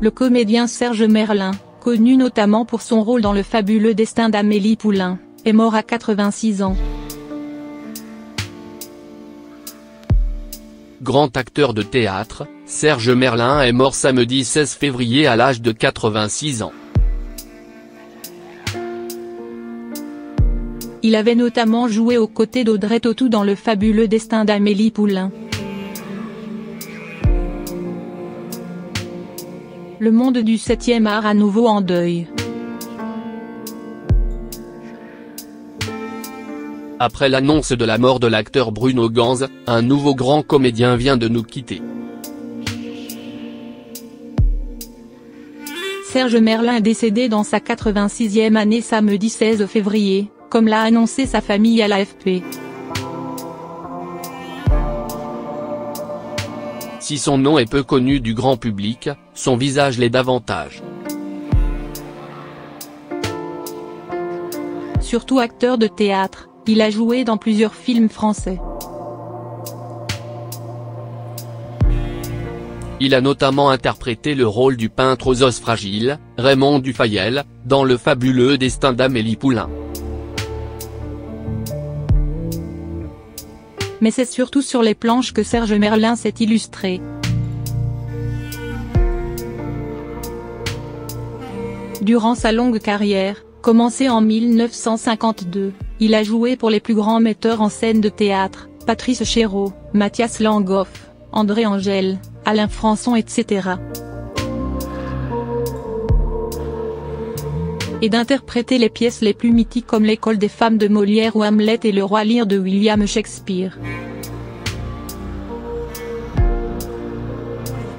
Le comédien Serge Merlin, connu notamment pour son rôle dans le fabuleux destin d'Amélie Poulain, est mort à 86 ans. Grand acteur de théâtre, Serge Merlin est mort samedi 16 février à l'âge de 86 ans. Il avait notamment joué aux côtés d'Audrey Tautou dans le fabuleux destin d'Amélie Poulain. Le monde du 7e art à nouveau en deuil. Après l'annonce de la mort de l'acteur Bruno Ganz, un nouveau grand comédien vient de nous quitter. Serge Merlin est décédé dans sa 86e année samedi 16 février, comme l'a annoncé sa famille à l'AFP. Si son nom est peu connu du grand public, son visage l'est davantage. Surtout acteur de théâtre, il a joué dans plusieurs films français. Il a notamment interprété le rôle du peintre aux os fragiles, Raymond Dufayel, dans le fabuleux destin d'Amélie Poulain. Mais c'est surtout sur les planches que Serge Merlin s'est illustré. Durant sa longue carrière, commencée en 1952, il a joué pour les plus grands metteurs en scène de théâtre, Patrice Chéreau, Mathias Langhoff, André Angèle, Alain Françon etc. et d'interpréter les pièces les plus mythiques comme L'école des femmes de Molière ou Hamlet et Le roi Lear de William Shakespeare.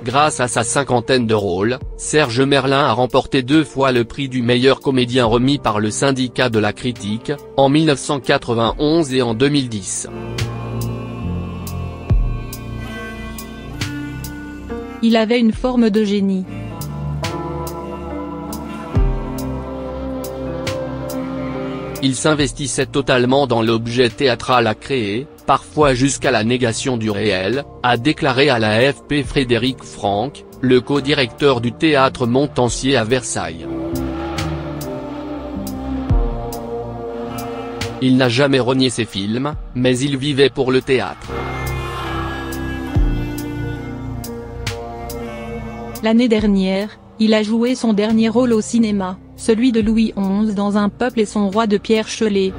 Grâce à sa cinquantaine de rôles, Serge Merlin a remporté deux fois le prix du meilleur comédien remis par le syndicat de la critique, en 1991 et en 2010. Il avait une forme de génie. Il s'investissait totalement dans l'objet théâtral à créer, parfois jusqu'à la négation du réel, a déclaré à la AFP Frédéric Franck, le co-directeur du théâtre Montancier à Versailles. Il n'a jamais renié ses films, mais il vivait pour le théâtre. L'année dernière, il a joué son dernier rôle au cinéma, celui de Louis XI dans Un peuple et son roi de Pierre Chelet.